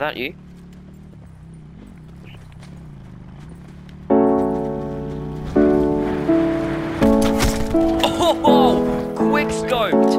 that you? Oh! Quick scope!